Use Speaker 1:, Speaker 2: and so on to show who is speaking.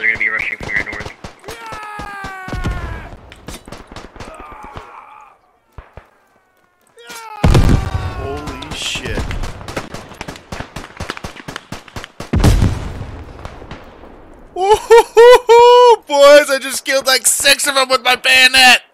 Speaker 1: they're going to be rushing from your north.
Speaker 2: Holy shit. Woohoo! Boys, I just killed like six of them with my bayonet!